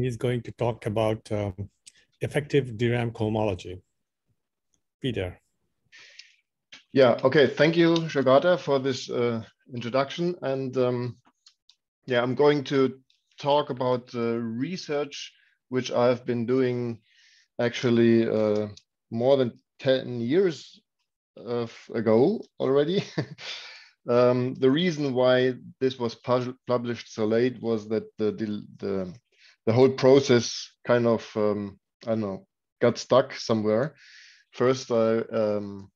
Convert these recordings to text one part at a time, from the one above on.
He's going to talk about um, effective de Rham cohomology. Peter. Yeah, okay. Thank you, Saugata, for this uh, introduction. And um, yeah, I'm going to talk about uh, research which I've been doing actually uh, more than 10 years ago already. um, the reason why this was published so late was that the, the, the, whole process kind of, um, I don't know, got stuck somewhere. First, I um,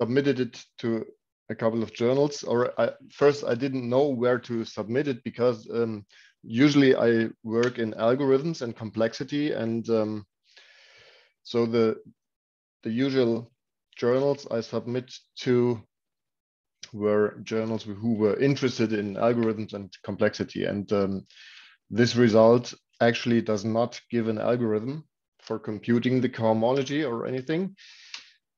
submitted it to a couple of journals or I, first I didn't know where to submit it because um, usually I work in algorithms and complexity and um, so the the usual journals I submit to were journals who were interested in algorithms and complexity and um, this result actually does not give an algorithm for computing the cohomology or anything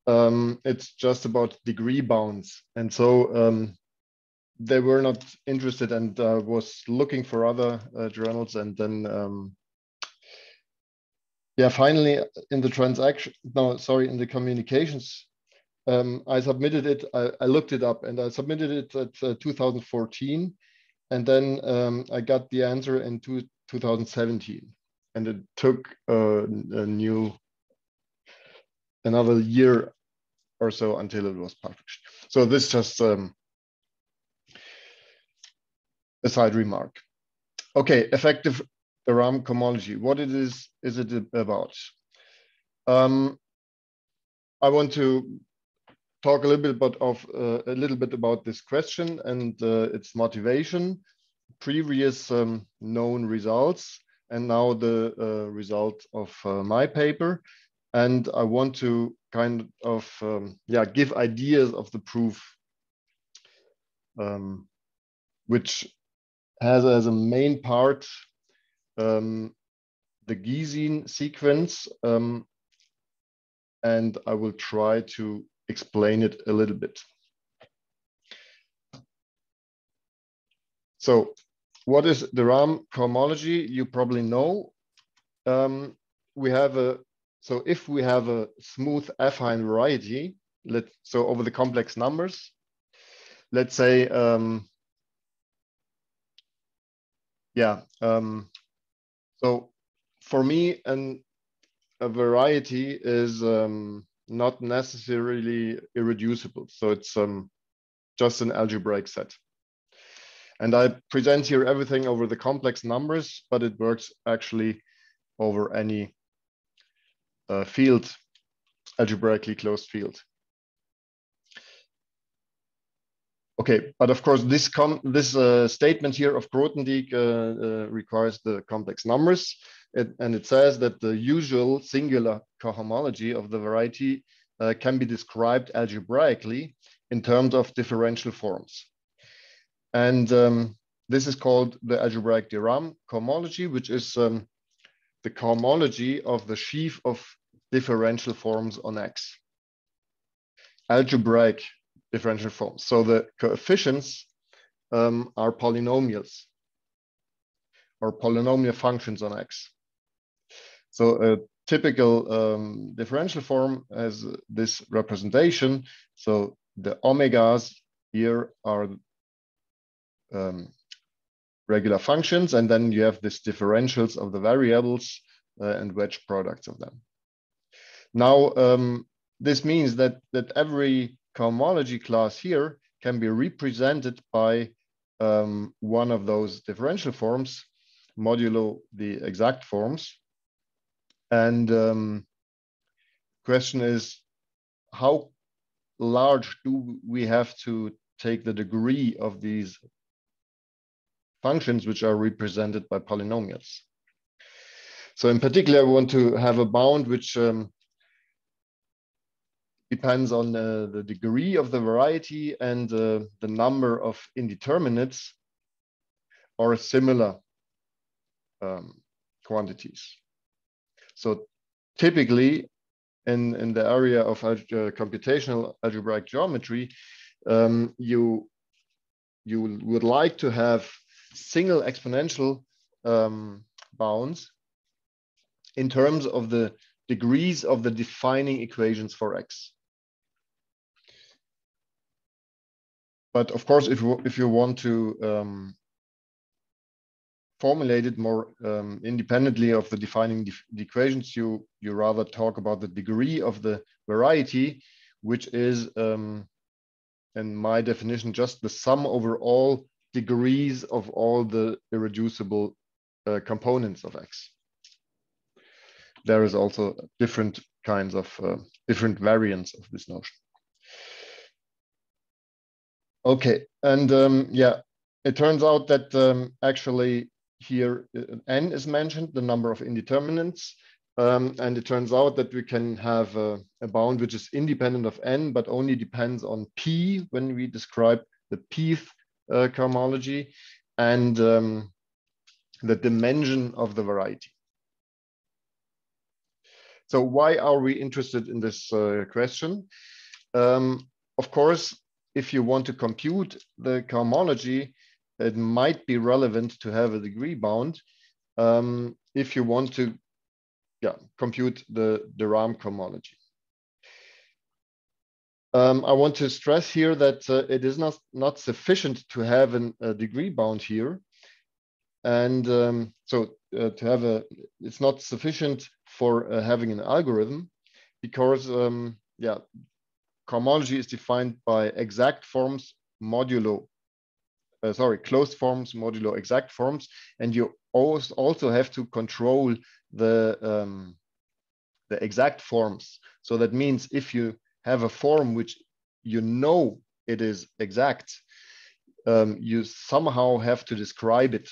um, it's just about degree bounds. And so um, they were not interested and uh, was looking for other uh, journals. And then, um, yeah, finally in the transaction, no, sorry, in the communications, um, I submitted it, I, I, looked it up and I submitted it at uh, 2014. And then um, I got the answer in two, 2017. And it took uh, a new another year or so until it was published. So this just um, a side remark. Okay, effective de Rham cohomology. What it is, is it about? Um, I want to talk a little bit about of uh, a little bit about this question and uh, its motivation, previous um, known results, and now the uh, result of uh, my paper, and I want to kind of um, yeah give ideas of the proof, um, which has as a main part um, the Gysin sequence, um, and I will try to explain it a little bit. So what is the de Rham cohomology? You probably know. Um, we have a so if we have a smooth affine variety, let so over the complex numbers, let's say, um, yeah. Um, so for me, an a variety is um, not necessarily irreducible. So it's um, just an algebraic set. And I present here everything over the complex numbers, but it works actually over any uh, field, algebraically closed field. Okay, but of course, this this uh, statement here of Grothendieck uh, uh, requires the complex numbers, it, and it says that the usual singular cohomology of the variety uh, can be described algebraically in terms of differential forms. And um, this is called the algebraic de Rham cohomology, which is um, the cohomology of the sheaf of differential forms on X. Algebraic differential forms. So the coefficients um, are polynomials or polynomial functions on X. So a typical um, differential form has this representation. So the omegas here are um, regular functions, and then you have these differentials of the variables uh, and wedge products of them. Now, um, this means that, that every cohomology class here can be represented by um, one of those differential forms modulo the exact forms. And um, question is, how large do we have to take the degree of these functions which are represented by polynomials? So in particular, I want to have a bound which um, depends on the, the degree of the variety and uh, the number of indeterminates or similar um, quantities. So typically in, in the area of uh, computational algebraic geometry, um, you, you would like to have single exponential um, bounds in terms of the degrees of the defining equations for x. But of course, if, if you want to um, formulate it more um, independently of the defining the equations, you, you rather talk about the degree of the variety, which is, um, in my definition, just the sum over all degrees of all the irreducible uh, components of X. There is also different kinds of, uh, different variants of this notion. Okay, and um, yeah, it turns out that um, actually here uh, n is mentioned, the number of indeterminates, um, and it turns out that we can have a, a, bound which is independent of n, but only depends on p when we describe the pth uh, cohomology and um, the dimension of the variety. So why are we interested in this uh, question? Um, of course, if you want to compute the cohomology, it might be relevant to have a degree bound um, if you want to yeah, compute the, de Rham cohomology. Um, I want to stress here that uh, it is not, not sufficient to have an, a degree bound here. And um, so uh, to have a, it's not sufficient for uh, having an algorithm because, um, yeah, cohomology is defined by exact forms modulo, uh, sorry, closed forms modulo exact forms. And you also have to control the, um, the exact forms. So that means if you have a form which you know it is exact, um, you somehow have to describe it.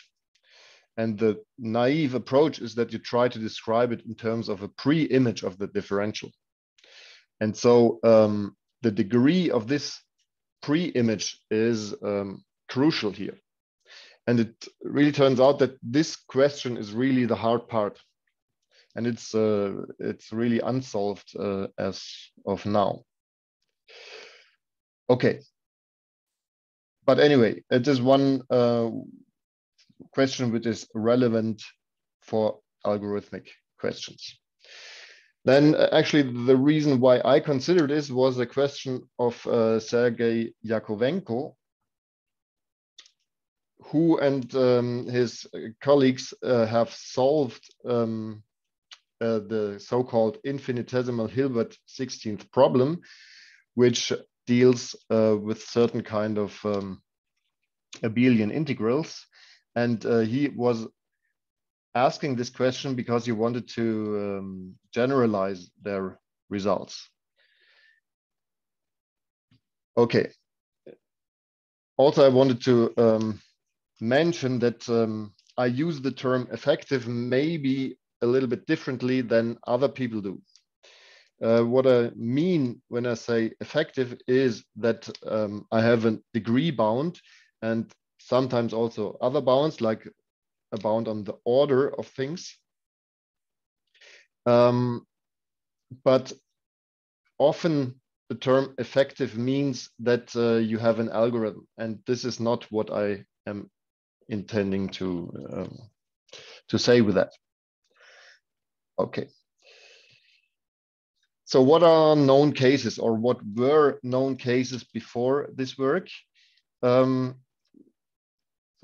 And the naive approach is that you try to describe it in terms of a pre-image of the differential. And so um, the degree of this pre-image is um, crucial here. And it really turns out that this question is really the hard part and it's uh, it's really unsolved uh, as of now. Okay, but anyway, it is one uh, question which is relevant for algorithmic questions. Then uh, actually the reason why I considered this was a question of uh, Sergei Yakovenko, who and um, his colleagues uh, have solved um, uh, the so-called infinitesimal Hilbert 16th problem, which deals uh, with certain kind of um, abelian integrals. And uh, he was asking this question because you wanted to um, generalize their results. Okay. Also, I wanted to um, mention that um, I use the term effective maybe a little bit differently than other people do. Uh, what I mean when I say effective is that um, I have a degree bound and sometimes also other bounds like a bound on the order of things. Um, but often the term effective means that uh, you have an algorithm and this is not what I am intending to, um, to say with that. Okay. So what are known cases or what were known cases before this work? Um,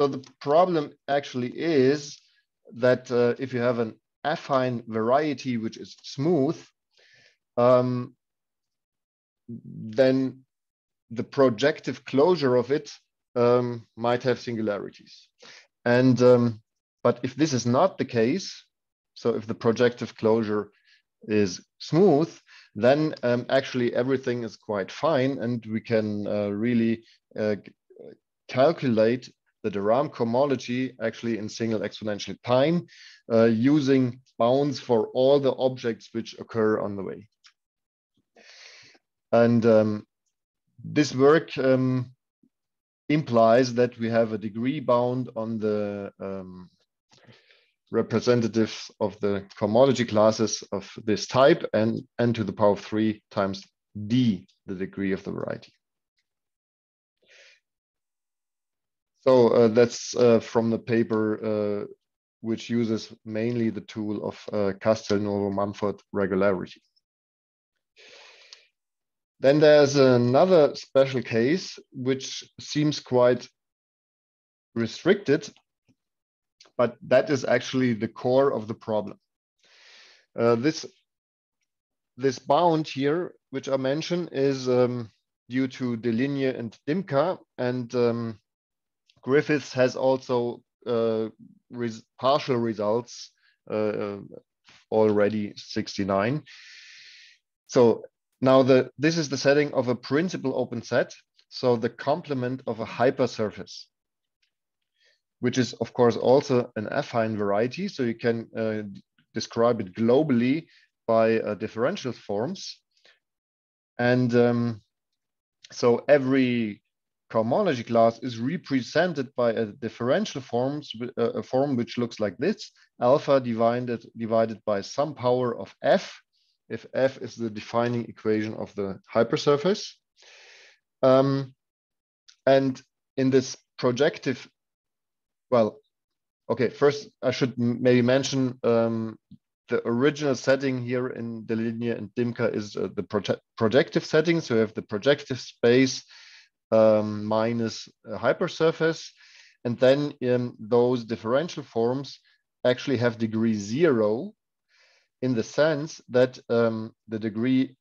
so the problem actually is that uh, if you have an affine variety which is smooth, um, then the projective closure of it um, might have singularities. And um, but if this is not the case, so if the projective closure is smooth, then um, actually everything is quite fine and we can uh, really uh, calculate the de Rham cohomology actually in single exponential time uh, using bounds for all the objects which occur on the way. And um, this work um, implies that we have a degree bound on the um, representatives of the cohomology classes of this type and n to the power of three times d, the degree of the variety. So uh, that's uh, from the paper uh, which uses mainly the tool of uh, Castelnuovo-Mumford regularity. Then there's another special case which seems quite restricted, but that is actually the core of the problem. Uh, this, this bound here, which I mentioned, is um, due to Deligne and Dimca, and um, Griffiths has also uh, res partial results uh, already 69. So now the this is the setting of a principal open set. So the complement of a hypersurface, which is of course also an affine variety. So you can uh, describe it globally by uh, differential forms. And um, so every cohomology class is represented by a differential forms, uh, a form which looks like this, alpha divided, divided by some power of f, if f is the defining equation of the hypersurface. Um, and in this projective, well, okay, first I should maybe mention um, the original setting here in Deligne and Dimca is uh, the proje projective setting. So we have the projective space um, minus a hypersurface. And then um, those differential forms actually have degree zero in the sense that um, the degree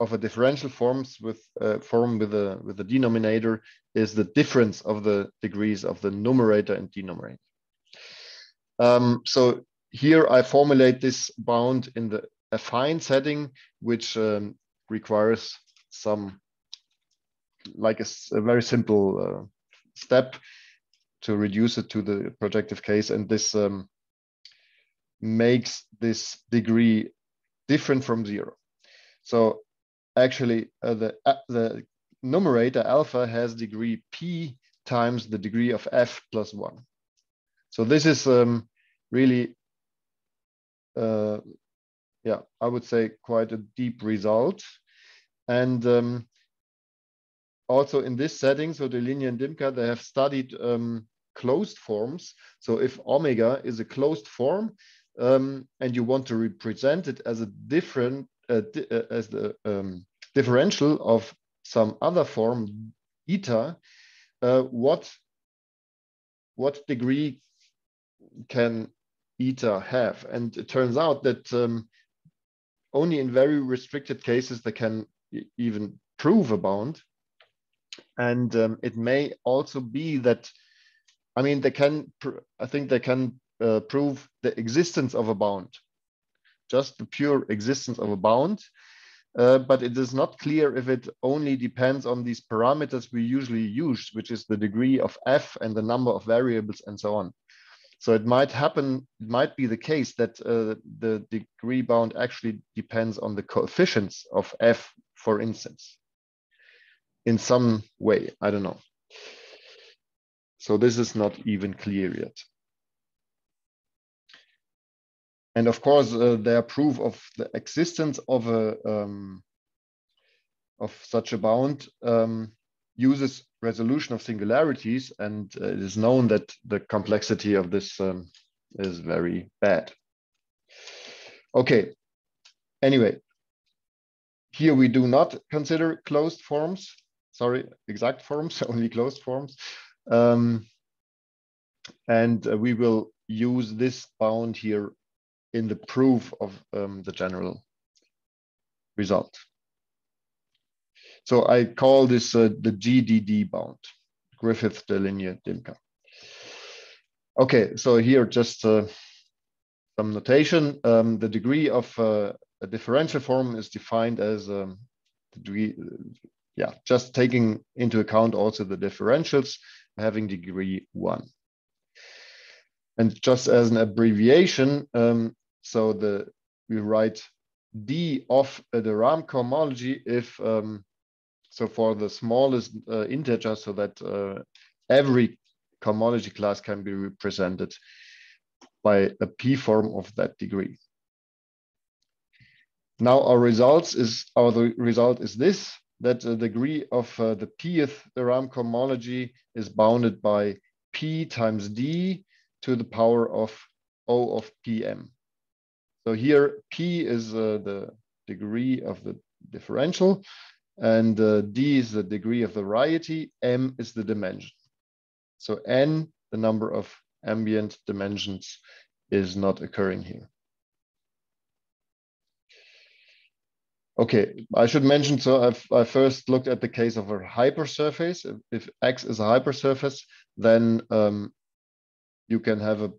of a differential forms with uh, form with a with a denominator is the difference of the degrees of the numerator and denominator. Um, so here I formulate this bound in the affine setting, which um, requires some like a, a very simple uh, step to reduce it to the projective case. And this um, makes this degree different from zero. So actually uh, the, uh, the numerator alpha has degree p times the degree of f plus one. So this is um, really, uh, yeah, I would say quite a deep result. And um, also in this setting, so Deligne and Dimca, they have studied um, closed forms. So if omega is a closed form um, and you want to represent it as a different, uh, uh, as the um, differential of some other form, eta, uh, what, what degree can eta have? And it turns out that um, only in very restricted cases they can even prove a bound. And um, it may also be that, I mean, they can, I think they can uh, prove the existence of a bound, just the pure existence of a bound. Uh, but it is not clear if it only depends on these parameters we usually use, which is the degree of f and the number of variables and so on. So it might happen, it might be the case that uh, the degree bound actually depends on the coefficients of f, for instance in some way. I don't know. So this is not even clear yet. And of course, uh, there are proof of the existence of a um, of such a bound um, uses resolution of singularities, and uh, it is known that the complexity of this um, is very bad. Okay. Anyway, here we do not consider closed forms sorry, exact forms, only closed forms. Um, and uh, we will use this bound here in the proof of um, the general result. So I call this uh, the GDD bound, Griffith, Deligne, Dimca. Okay, so here just uh, some notation. Um, the degree of uh, a differential form is defined as um, the degree, yeah, just taking into account also the differentials, having degree one. And just as an abbreviation, um, so the we write D of uh, de Rham cohomology if, um, so for the smallest uh, integer, so that uh, every cohomology class can be represented by a P form of that degree. Now our results is, our the result is this that the degree of uh, the pth Rham cohomology is bounded by p times d to the power of O of PM. So here P is uh, the degree of the differential and uh, D is the degree of the variety, M is the dimension. So N, the number of ambient dimensions is not occurring here. Okay, I should mention, so I've, I first looked at the case of a hypersurface. If, if X is a hypersurface, then um, you can have a,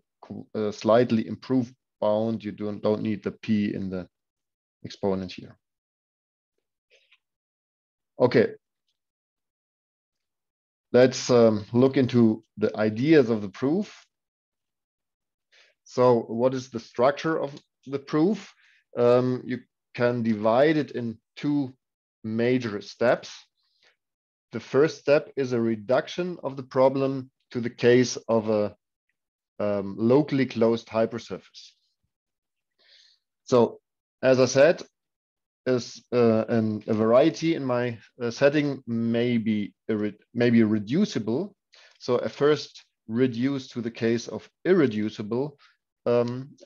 a, slightly improved bound. You don't, don't need the P in the exponent here. Okay, let's um, look into the ideas of the proof. So what is the structure of the proof? Um, you can divide it in two major steps. The first step is a reduction of the problem to the case of a um, locally closed hypersurface. So as I said, as uh, an, a variety in my uh, setting may be, may be reducible. So at first reduce to the case of irreducible um,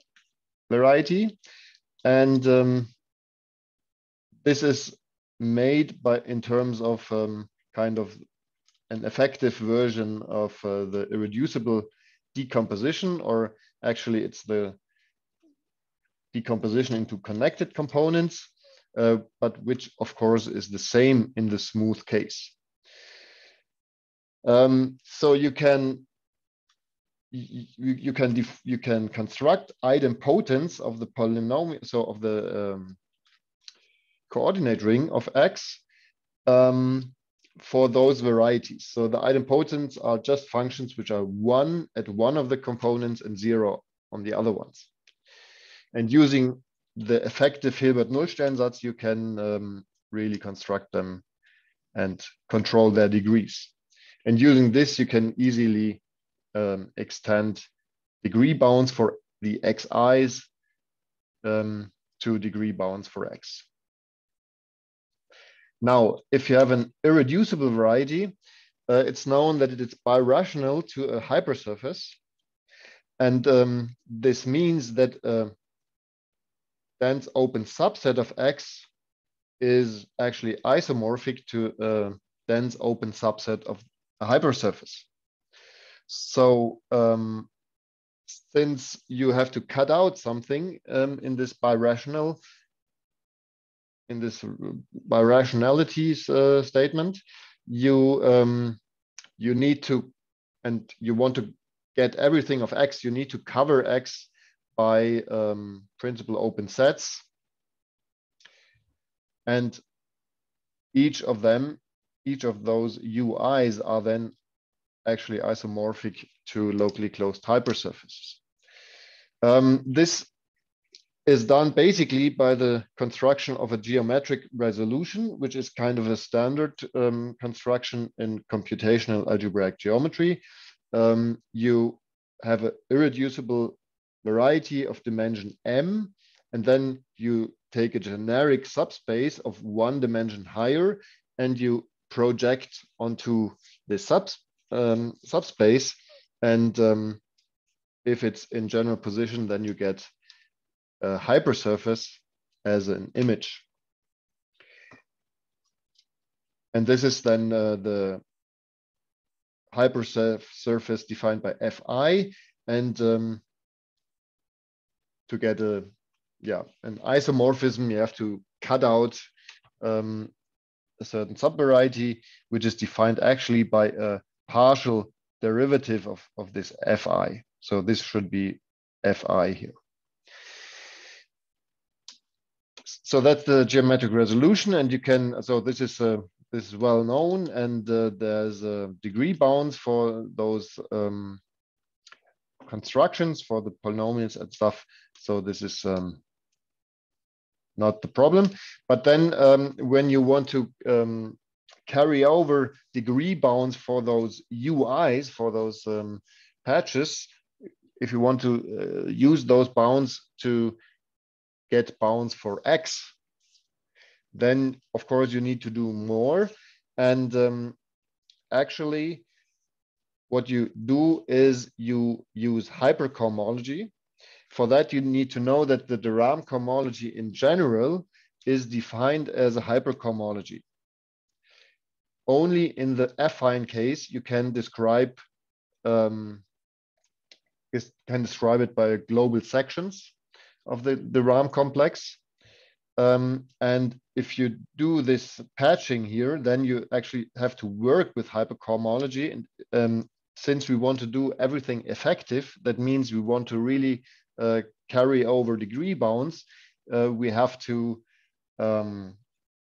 variety. And um, this is made by in terms of um, kind of an effective version of uh, the irreducible decomposition, or actually it's the decomposition into connected components, uh, but which of course is the same in the smooth case. Um, so you can you, you can you can construct idempotents of the polynomial, so of the um, coordinate ring of X um, for those varieties. So the idempotents are just functions which are one at one of the components and zero on the other ones. And using the effective Hilbert-Nullstellensatz, you can um, really construct them and control their degrees. And using this, you can easily um, extend degree bounds for the xi's um, to degree bounds for x. Now, if you have an irreducible variety, uh, it's known that it is birational to a hypersurface. And um, this means that a dense open subset of X is actually isomorphic to a dense open subset of a hypersurface. So um, since you have to cut out something um, in this birational, in this birationalities uh, statement, you um, you need to, and you want to get everything of X, you need to cover X by um, principal open sets. And each of them, each of those UIs are then actually isomorphic to locally closed hypersurfaces. Um, this is done basically by the construction of a geometric resolution, which is kind of a standard um, construction in computational algebraic geometry. Um, you have an irreducible variety of dimension m, and then you take a generic subspace of one dimension higher, and you project onto the sub, um, subspace. And um, if it's in general position, then you get a hypersurface as an image. And this is then uh, the hypersurface defined by Fi. And um, to get a yeah an isomorphism, you have to cut out um, a certain subvariety, which is defined actually by a partial derivative of, of this Fi. So this should be Fi here. So that's the geometric resolution and you can so this is uh, this is well known and uh, there's uh, degree bounds for those um, constructions for the polynomials and stuff. So this is um, not the problem. But then um, when you want to um, carry over degree bounds for those uis for those um, patches if you want to uh, use those bounds to get bounds for X, then of course you need to do more. And um, actually, what you do is you use hypercohomology. for that, you need to know that the de Rham cohomology in general is defined as a hypercohomology. Only in the affine case, you can describe um, can describe it by global sections of the, de Rham complex. Um, and if you do this patching here, then you actually have to work with hypercohomology. And um, since we want to do everything effective, that means we want to really uh, carry over degree bounds. Uh, we have to um,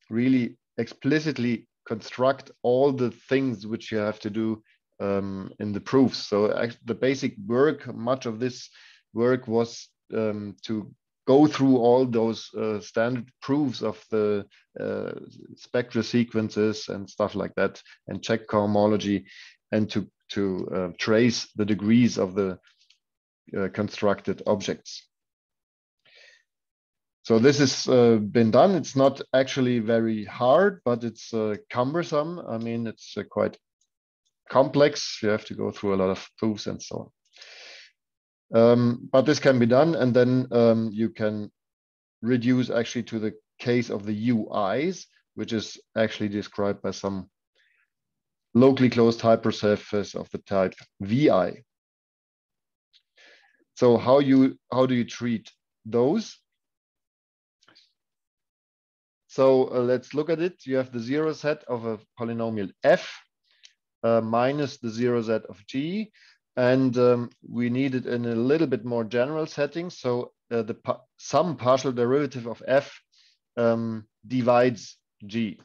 really explicitly construct all the things which you have to do um, in the proofs. So the basic work, much of this work was um, to go through all those uh, standard proofs of the uh, sequences and stuff like that, and Čech cohomology, and to to uh, trace the degrees of the uh, constructed objects. So this has uh, been done. It's not actually very hard, but it's uh, cumbersome. I mean, it's quite complex. You have to go through a lot of proofs and so on. Um, but this can be done, and then um, you can reduce actually to the case of the UIs, which is actually described by some locally closed hypersurface of the type VI. So how you how do you treat those? So uh, let's look at it. You have the zero set of a polynomial f uh, minus the zero set of g, and um, we need it in a little bit more general setting. So uh, the pa some partial derivative of f um, divides g.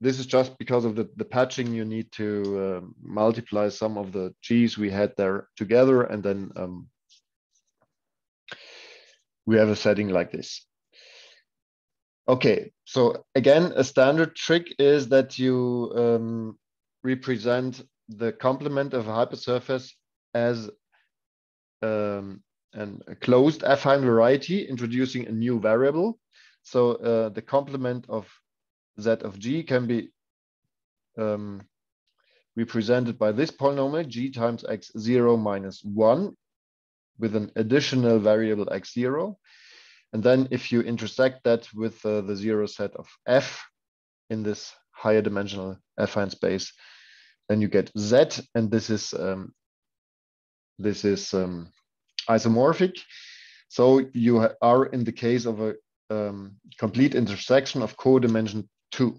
This is just because of the, the patching, you need to uh, multiply some of the g's we had there together, and then um, we have a setting like this. Okay, so again, a standard trick is that you um, represent the complement of a hypersurface as um, an, a closed affine variety, introducing a new variable. So uh, the complement of z of g can be um, represented by this polynomial, g times x0 minus 1, with an additional variable x0. And then if you intersect that with uh, the zero set of f in this higher dimensional affine space, then you get Z, and this is um, this is um, isomorphic. So you are in the case of a um, complete intersection of codimension two.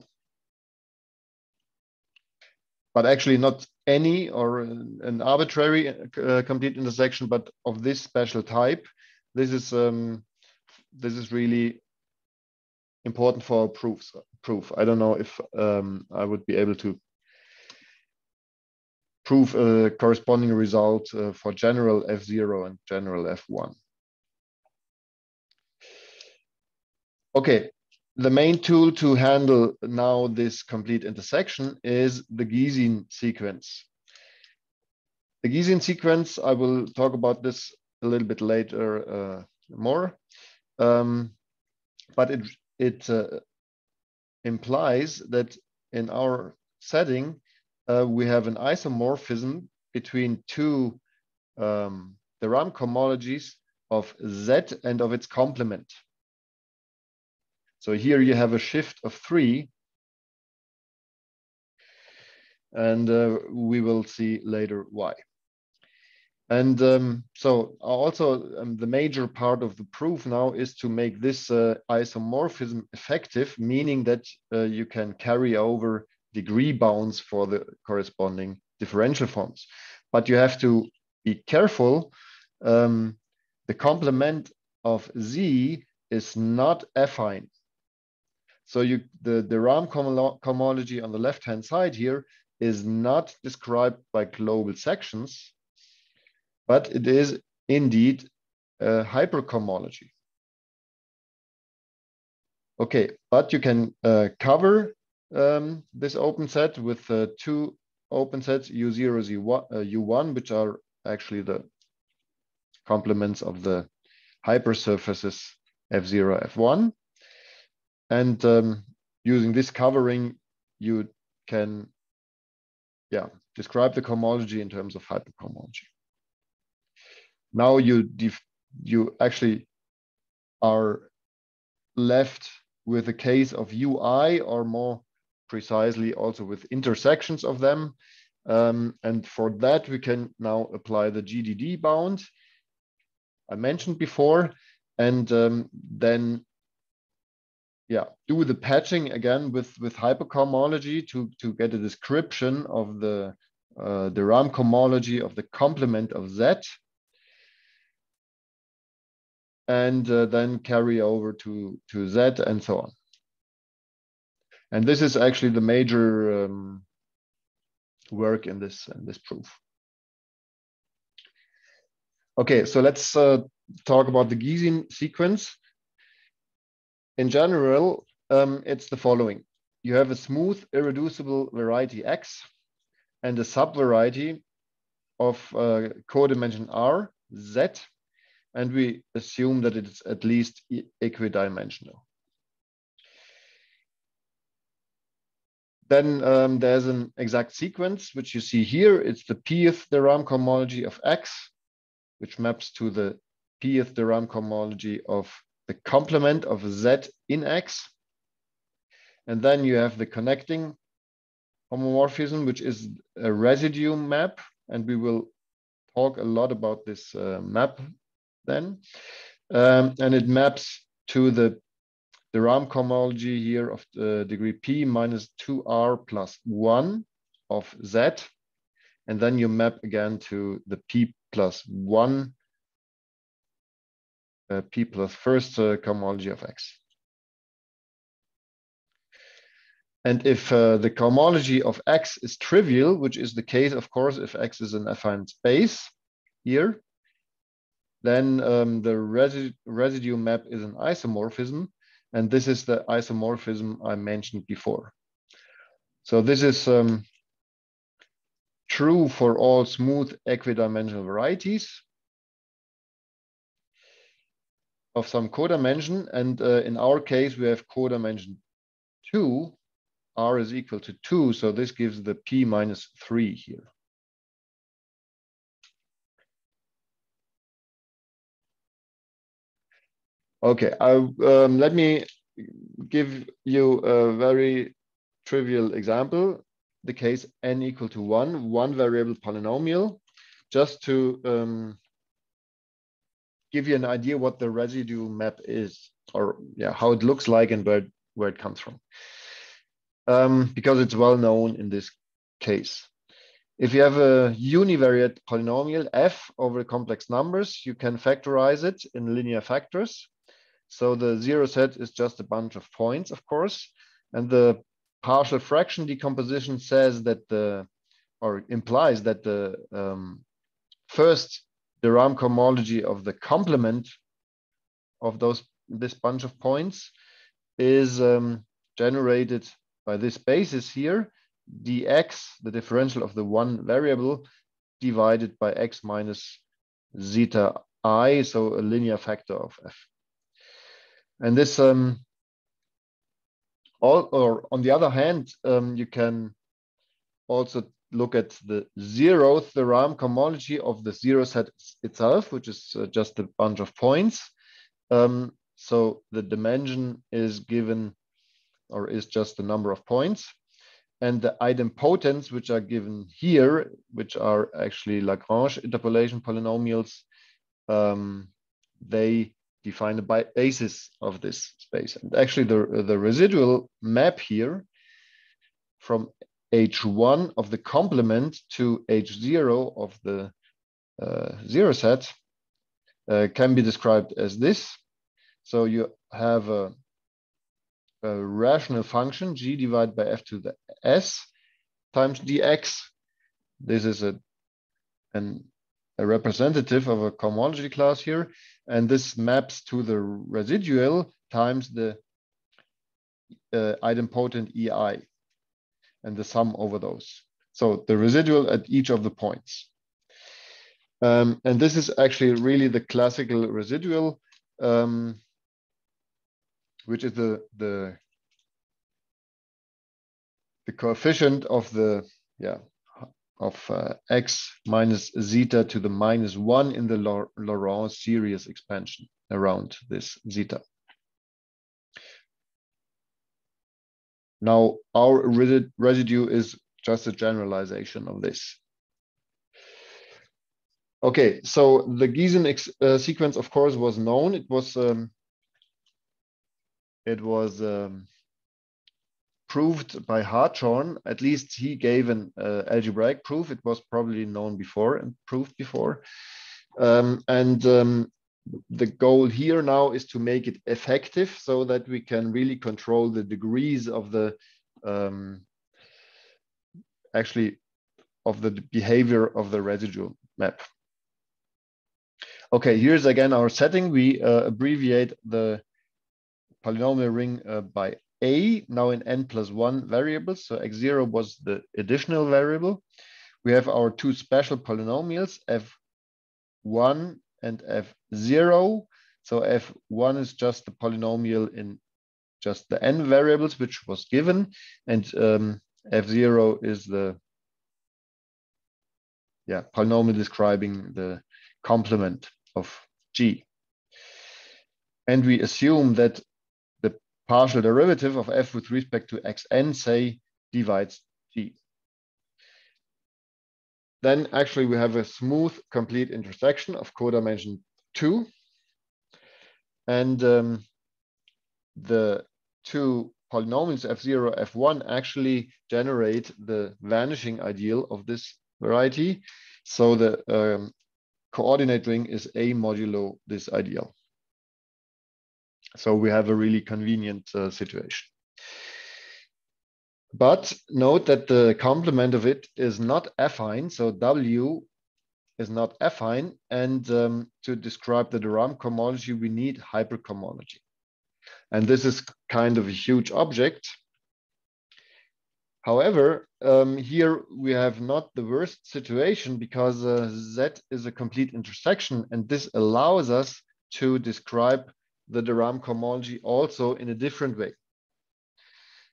But actually not any or an arbitrary uh, complete intersection, but of this special type. This is um, this is really important for proofs. Proof. I don't know if um, I would be able to prove a corresponding result uh, for general F0 and general F1. Okay, the main tool to handle now this complete intersection is the Gysin sequence. The Gysin sequence, I will talk about this a little bit later uh, more, um, but it, it uh, implies that in our setting, uh, we have an isomorphism between two um, de Rham cohomologies of Z and of its complement. So here you have a shift of three. And uh, we will see later why. And um, so also um, the major part of the proof now is to make this uh, isomorphism effective, meaning that uh, you can carry over degree bounds for the corresponding differential forms. But you have to be careful. Um, the complement of Z is not affine. So you, the, de Rham cohomology on the left-hand side here is not described by global sections, but it is indeed a hypercohomology. Okay, but you can uh, cover um, this open set with uh, two open sets U0, Z1, uh, U1, which are actually the complements of the hypersurfaces F0, F1. And um, using this covering, you can yeah, describe the cohomology in terms of hypercohomology. Now you you actually are left with a case of UI or more precisely also with intersections of them. Um, and for that, we can now apply the GDD bound I mentioned before, and um, then yeah, do the patching again with, with hypercohomology to, to get a description of the, uh, de Rham cohomology of the complement of Z and uh, then carry over to, to Z and so on. And this is actually the major um, work in this, in this proof. Okay, so let's uh, talk about the Gysin sequence. In general, um, it's the following. You have a smooth irreducible variety X and a subvariety of uh, codimension R, Z, and we assume that it's at least equidimensional. Then um, there's an exact sequence, which you see here. It's the pth de Rham cohomology of X, which maps to the pth de Rham cohomology of the complement of Z in X. And then you have the connecting homomorphism, which is a residue map. And we will talk a lot about this uh, map then. Um, and it maps to the, de Rham cohomology here of the degree P minus 2R plus 1 of Z. And then you map again to the P plus 1 uh, P plus first uh, cohomology of X. And if uh, the cohomology of X is trivial, which is the case, of course, if X is an affine space here, then um, the resi residue map is an isomorphism. And this is the isomorphism I mentioned before. So this is um, true for all smooth equidimensional varieties of some codimension. And uh, in our case, we have codimension two, r is equal to two. So this gives the p minus three here. Okay, I, um, let me give you a very trivial example. The case n equal to one, one variable polynomial, just to um, give you an idea what the residue map is or yeah, how it looks like and where, where it comes from. Um, because it's well known in this case. If you have a univariate polynomial f over complex numbers, you can factorize it in linear factors. So the zero set is just a bunch of points, of course. And the partial fraction decomposition says that the, or implies that the um, first de Rham cohomology of the complement of those this bunch of points is um, generated by this basis here, dx, the differential of the one variable, divided by x minus zeta i, so a linear factor of f. And this, um, all, or on the other hand, um, you can also look at the zeroth de Rham cohomology of the zero set itself, which is uh, just a bunch of points. Um, so the dimension is given or is just the number of points. And the idempotents, which are given here, which are actually Lagrange interpolation polynomials, um, they define the basis of this space. And actually the, the residual map here from H1 of the complement to H0 of the uh, zero set uh, can be described as this. So you have a, a, rational function g divided by f to the s times dx. This is a, an, a representative of a cohomology class here. And this maps to the residual times the uh, idempotent EI and the sum over those. So the residual at each of the points. Um, and this is actually really the classical residual, um, which is the, the, the coefficient of the, yeah, of uh, x minus zeta to the minus one in the Laurent series expansion around this zeta. Now, our residue is just a generalization of this. Okay, so the Gysin uh, sequence, of course, was known. It was um, it was um, proved by Hartshorne. At least he gave an uh, algebraic proof. It was probably known before and proved before. Um, and um, the goal here now is to make it effective so that we can really control the degrees of the um, actually of the behavior of the residue map. Okay, here's again our setting. We uh, abbreviate the polynomial ring uh, by a, now in n plus one variables. So x0 was the additional variable. We have our two special polynomials, f1 and f0. So f1 is just the polynomial in just the n variables, which was given. And um, f0 is the yeah, polynomial describing the complement of g. And we assume that partial derivative of f with respect to xn, say, divides g. Then actually we have a smooth complete intersection of codimension two. And um, the two polynomials f0, f1 actually generate the vanishing ideal of this variety. So the um, coordinate ring is a modulo this ideal. So we have a really convenient uh, situation. But note that the complement of it is not affine. So W is not affine. And um, to describe the de Rham cohomology, we need hypercohomology. And this is kind of a huge object. However, um, here we have not the worst situation because uh, Z is a complete intersection and this allows us to describe the de Rham cohomology also in a different way.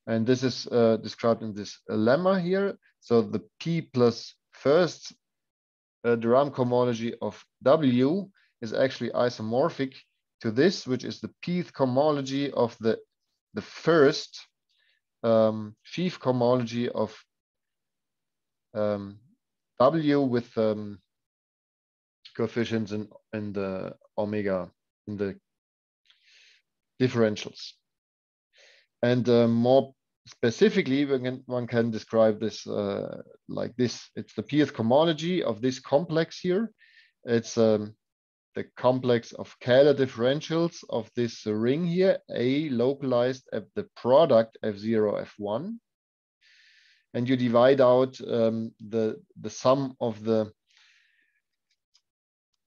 And this is uh, described in this lemma here. So the P plus first uh, de Rham cohomology of W is actually isomorphic to this, which is the pth cohomology of the, the first um, Fief cohomology of um, W with um, coefficients in, in the omega, in the differentials. And uh, more specifically, one can, one can describe this uh, like this. It's the pth cohomology of this complex here. It's um, the complex of Kähler differentials of this ring here, A localized at the product F0, F1. And you divide out um, the, the sum of the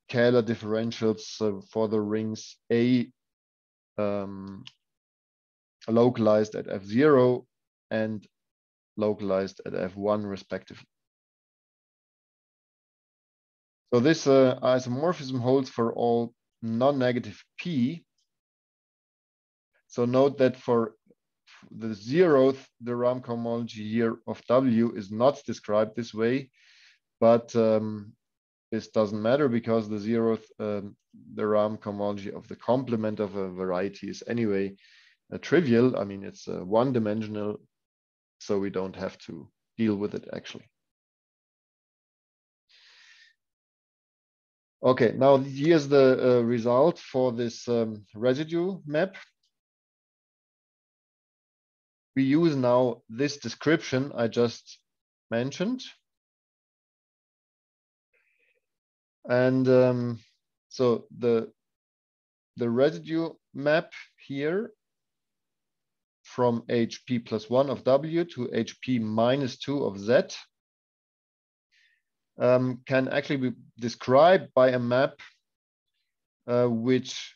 Kähler differentials uh, for the rings A um, localized at F0 and localized at F1 respectively. So this uh, isomorphism holds for all non-negative P. So note that for the zeroth, the de Rham cohomology here of W is not described this way, but um, this doesn't matter because the zeroth, um, de Rham cohomology of the complement of a variety is anyway uh, trivial. I mean, it's uh, one dimensional, so we don't have to deal with it actually. Okay, now here's the uh, result for this um, residue map. We use now this description I just mentioned. And um, so the, the residue map here from HP plus one of W to HP minus two of Z um, can actually be described by a map uh, which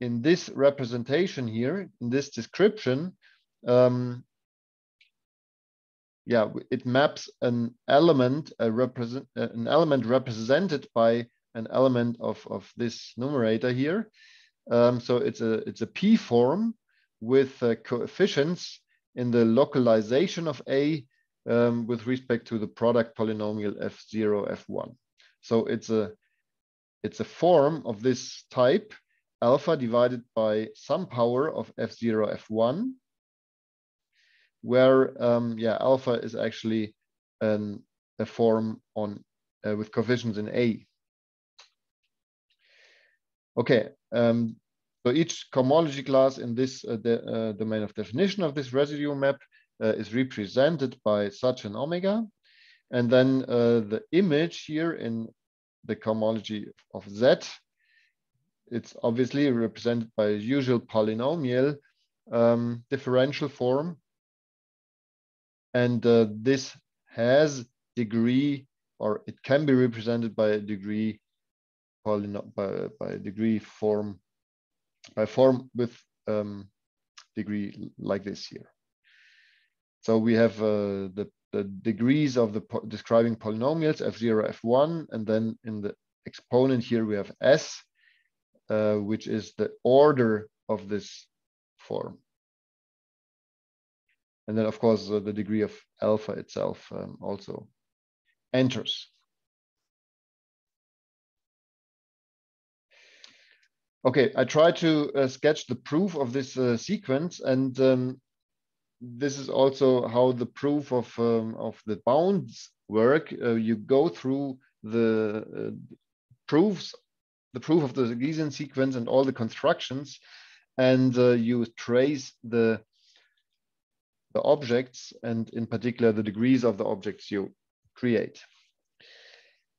in this representation here, in this description, um, yeah, it maps an element, a represent, an element represented by an element of, of this numerator here. Um, so it's a it's a P form with uh, coefficients in the localization of A um, with respect to the product polynomial f0, f1. So it's a, it's a form of this type, alpha divided by some power of f0, f1, where um, yeah, alpha is actually a form on uh, with coefficients in A. Okay, um, so each cohomology class in this uh, uh, domain of definition of this residue map uh, is represented by such an omega. And then uh, the image here in the cohomology of Z, it's obviously represented by a usual polynomial um, differential form. And uh, this has degree, or it can be represented by a degree polynom by, by a degree form by form with um, degree like this here. So we have uh, the, the degrees of the po describing polynomials, f0, f1, and then in the exponent here we have s, uh, which is the order of this form. And then of course the degree of alpha itself um, also enters. Okay, I try to uh, sketch the proof of this uh, sequence, and um, this is also how the proof of um, of the bounds work. Uh, you go through the uh, proofs, the proof of the Gysin sequence and all the constructions, and uh, you trace the the objects and in particular the degrees of the objects you create.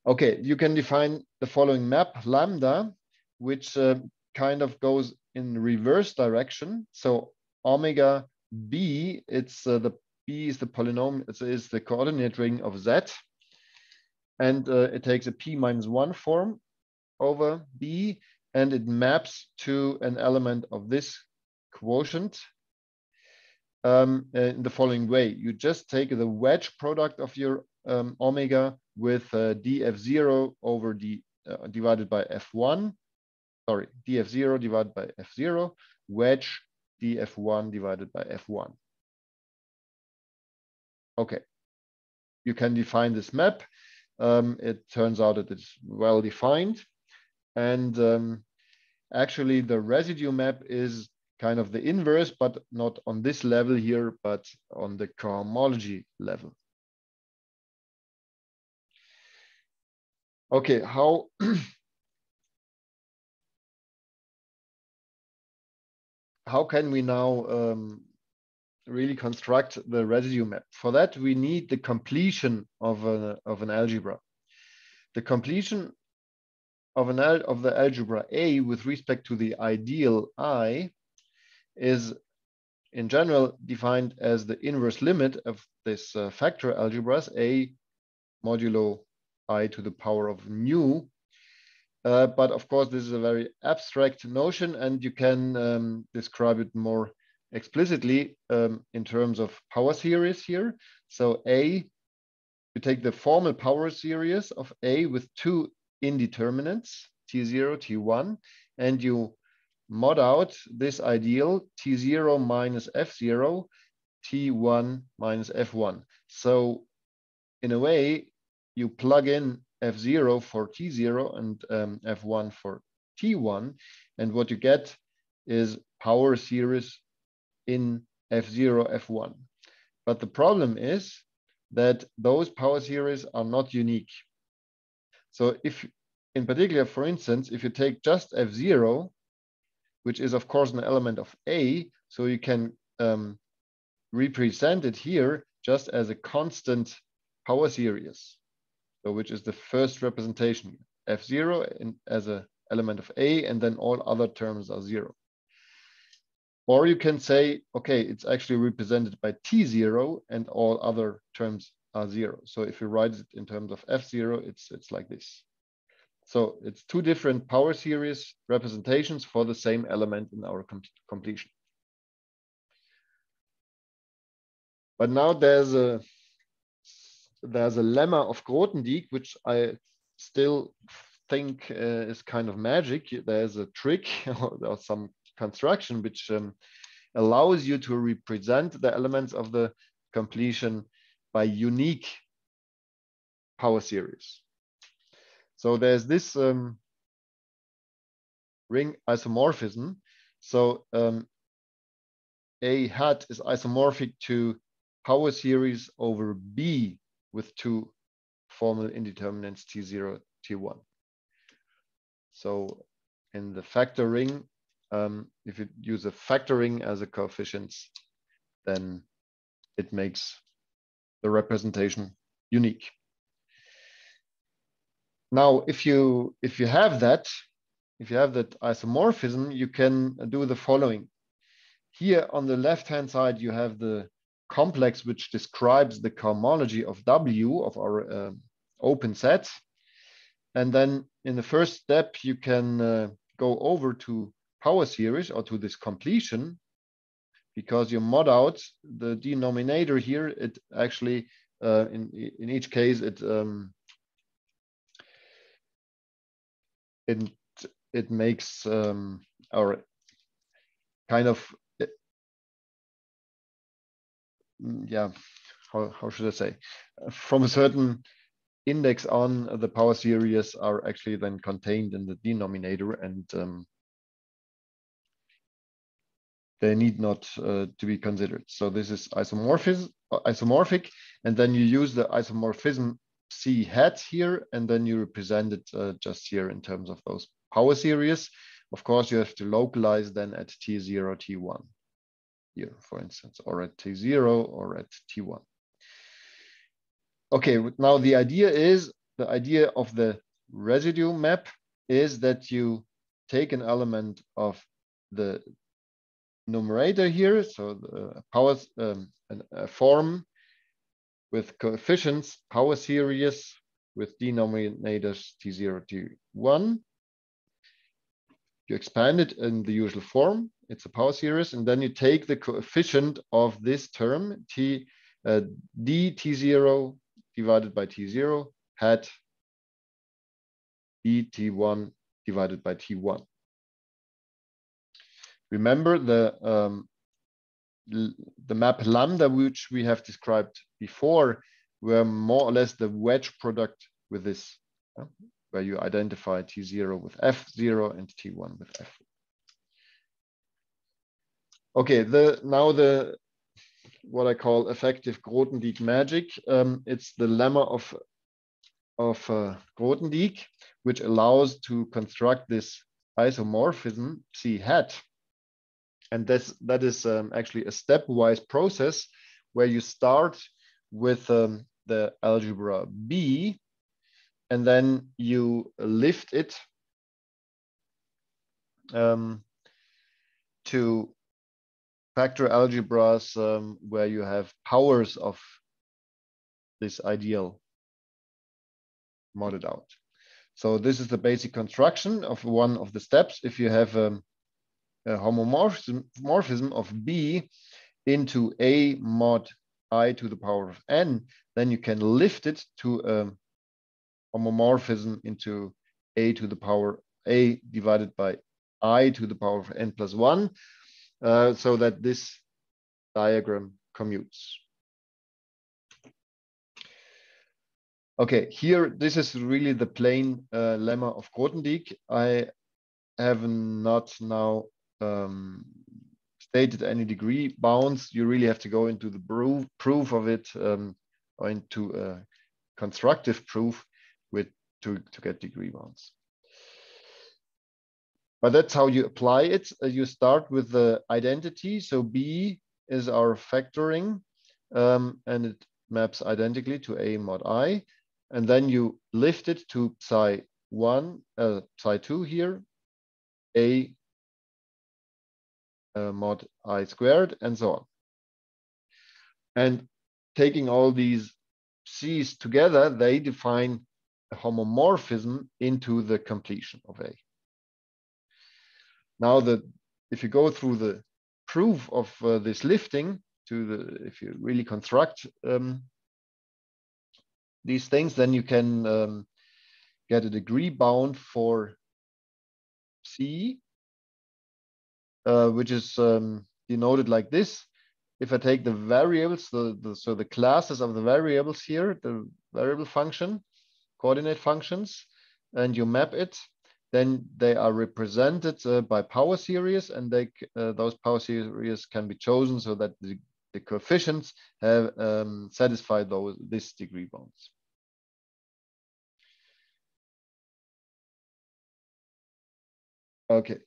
Okay, you can define the following map lambda which uh, kind of goes in reverse direction. So omega b, it's uh, the b is the polynomial, it is the coordinate ring of z, and uh, it takes a p minus one form over b, and it maps to an element of this quotient um, in the following way. You just take the wedge product of your um, omega with uh, df0 over d uh, divided by f1 sorry, df0 divided by f0, wedge df1 divided by f1. Okay, you can define this map. Um, it turns out that it's well defined. And um, actually the residue map is kind of the inverse, but not on this level here, but on the cohomology level. Okay, how how can we now um, really construct the residue map? For that, we need the completion of, a, of an algebra. The completion of, an of the algebra A with respect to the ideal I is in general defined as the inverse limit of this uh, factor algebras A modulo I to the power of nu uh, but of course, this is a very abstract notion and you can um, describe it more explicitly um, in terms of power series here. So A, you take the formal power series of A with two indeterminates, T0, T1, and you mod out this ideal T0 minus F0, T1 minus F1. So in a way, you plug in F0 for T0 and um, F1 for T1. And what you get is power series in F0, F1. But the problem is that those power series are not unique. So if, in particular, for instance, if you take just F0, which is of course an element of A, so you can um, represent it here just as a constant power series so which is the first representation, f0 in, as an element of A, and then all other terms are zero. Or you can say, okay, it's actually represented by T0 and all other terms are zero. So if you write it in terms of F0, it's, it's like this. So it's two different power series representations for the same element in our com completion. But now there's a there's a lemma of Grothendieck, which I still think uh, is kind of magic. There's a trick or, some construction which um, allows you to represent the elements of the completion by unique power series. So there's this um, ring isomorphism. So um, A hat is isomorphic to power series over B with two formal indeterminants T0, T1. So in the factor ring, um, if you use a factor ring as a coefficient, then it makes the representation unique. Now, if you if you have that, if you have that isomorphism, you can do the following. Here on the left-hand side, you have the complex which describes the cohomology of W of our uh, open set. And then in the first step, you can uh, go over to power series or to this completion because you mod out the denominator here. It actually, uh, in, in each case, it, um, it, it makes um, our kind of, yeah, how, how should I say, from a certain index on the power series are actually then contained in the denominator and um, they need not uh, to be considered. So this is isomorphism, isomorphic, and then you use the isomorphism psi hat here, and then you represent it uh, just here in terms of those power series. Of course, you have to localize then at T0, T1 here, for instance, or at T0 or at T1. Okay, now the idea is, the idea of the residue map is that you take an element of the numerator here, so the power um, a form with coefficients, power series with denominators T0, T1. You expand it in the usual form, it's a power series, and then you take the coefficient of this term, T, uh, d T0 divided by T0 hat d T1 divided by T1. Remember the, um, the map lambda, which we have described before, were more or less the wedge product with this, uh, where you identify T0 with F0 and T1 with F. Okay, the now the what I call effective Grothendieck magic. Um, it's the lemma of of uh, Grothendieck, which allows to construct this isomorphism psi hat and this, that is um, actually a stepwise process where you start with um, the algebra B, and then you lift it um, to factor algebras um, where you have powers of this ideal modded out. So this is the basic construction of one of the steps. If you have um, a homomorphism of B into A mod I to the power of N, then you can lift it to a homomorphism into A to the power A divided by I to the power of N plus one, uh, so that this diagram commutes. Okay, here, this is really the plain uh, lemma of Grothendieck. I have not now um, stated any degree bounds, you really have to go into the proof, proof of it um, or into a constructive proof with to, to get degree bounds. But that's how you apply it. Uh, you start with the identity. So B is our factor ring um, and it maps identically to A mod I. And then you lift it to psi one, uh, psi two here, A mod i squared, and so on. And taking all these psi's together, they define a homomorphism into the completion of A. Now, the, if you go through the proof of uh, this lifting to the, if you really construct um, these things, then you can um, get a degree bound for psi uh, which is um, denoted like this. if I take the variables, the, the, so the classes of the variables here, the variable function, coordinate functions, and you map it, then they are represented uh, by power series and they, uh, those power series can be chosen so that the, the coefficients have um, satisfied those this degree bounds. Okay.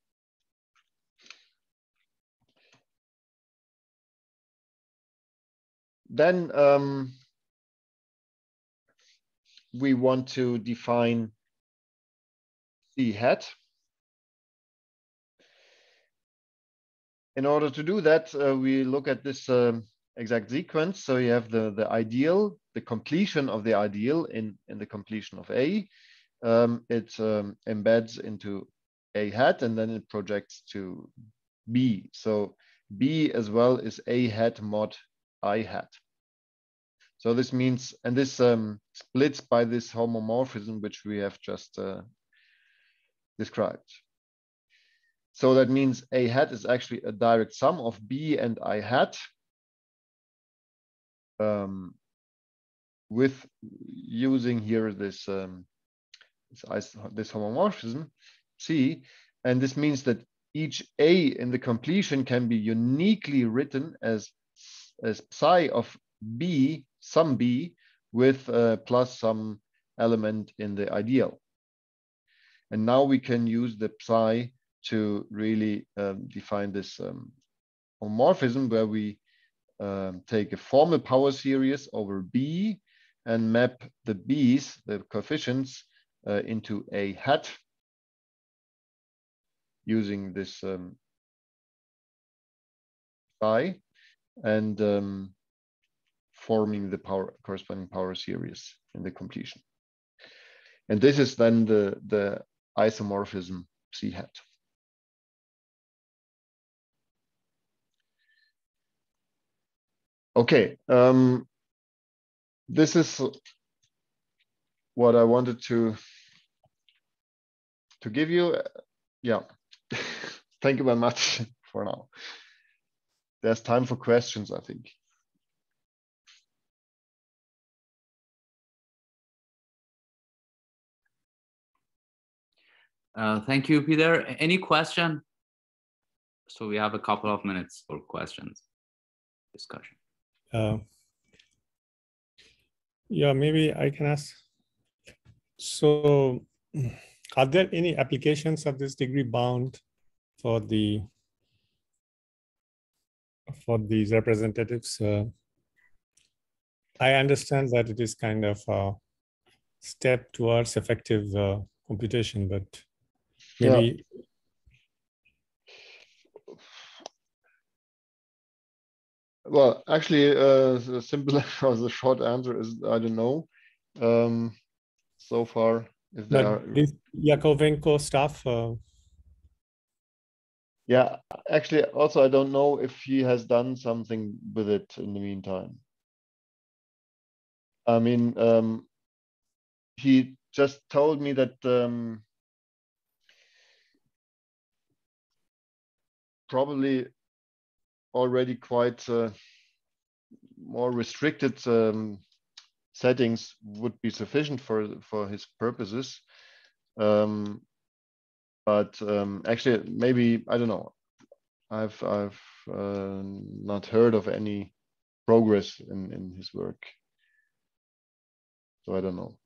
Then um, we want to define psi hat. In order to do that, uh, we look at this um, exact sequence. So you have the, the ideal, the completion of the ideal in, in the completion of A. Um, it um, embeds into A hat and then it projects to B. So B as well is A hat mod I hat. So this means, and this um, splits by this homomorphism, which we have just uh, described. So that means A hat is actually a direct sum of B and I hat um, with using here this, um, this, this homomorphism psi. And this means that each A in the completion can be uniquely written as, as psi of B, some B, with uh, plus some element in the ideal. And now we can use the psi to really um, define this um, homomorphism where we um, take a formal power series over B and map the B's, the coefficients, uh, into a hat using this um, psi and um, forming the power corresponding power series in the completion. And this is then the, the isomorphism psi hat. Okay, um, this is what I wanted to to give you. Yeah, thank you very much for now. There's time for questions, I think. Uh, thank you, Peter. Any question? So we have a couple of minutes for questions, discussion. Uh, yeah, maybe I can ask. So are there any applications of this degree bound for the for these representatives? Uh, I understand that it is kind of a step towards effective uh, computation, but maybe yeah. Well, actually, uh, the simple or the short answer is I don't know. Um, so far, if there are this Yakovenko stuff. Uh... Yeah, actually, also I don't know if he has done something with it in the meantime. I mean, um, he just told me that um, probably already quite uh, more restricted um, settings would be sufficient for for his purposes. Um, but um, actually, maybe I don't know. I've I've uh, not heard of any progress in in his work, so I don't know.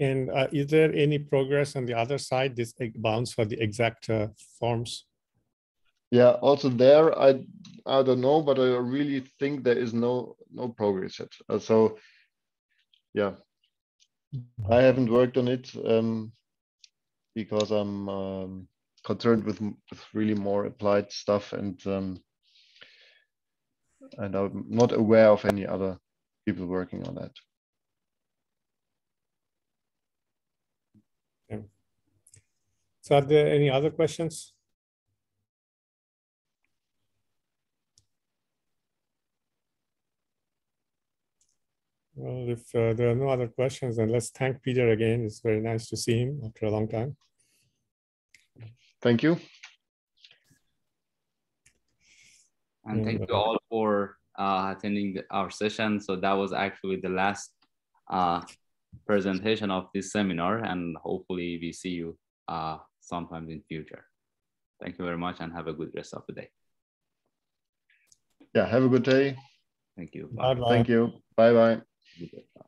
And uh, is there any progress on the other side, this bounds for the exact uh, forms? Yeah, also there, I I don't know, but I really think there is no no progress yet. Uh, so, yeah, I haven't worked on it um, because I'm um, concerned with, with really more applied stuff, and um, and I'm not aware of any other people working on that. So are there any other questions? Well, if uh, there are no other questions, then let's thank Peter again. It's very nice to see him after a long time. Thank you. And thank you all for uh, attending the, our session. So that was actually the last uh, presentation of this seminar and hopefully we see you uh, sometime in future. Thank you very much and have a good rest of the day. Yeah, have a good day. Thank you. Bye bye. Thank you. 基本上